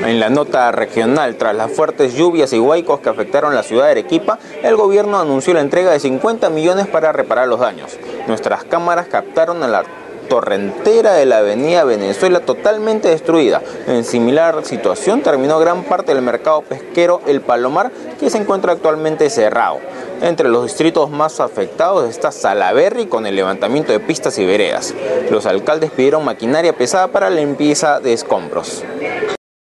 En la nota regional, tras las fuertes lluvias y huaicos que afectaron la ciudad de Arequipa, el gobierno anunció la entrega de 50 millones para reparar los daños. Nuestras cámaras captaron a la torrentera de la avenida Venezuela totalmente destruida. En similar situación terminó gran parte del mercado pesquero El Palomar, que se encuentra actualmente cerrado. Entre los distritos más afectados está Salaberry con el levantamiento de pistas y veredas. Los alcaldes pidieron maquinaria pesada para la limpieza de escombros.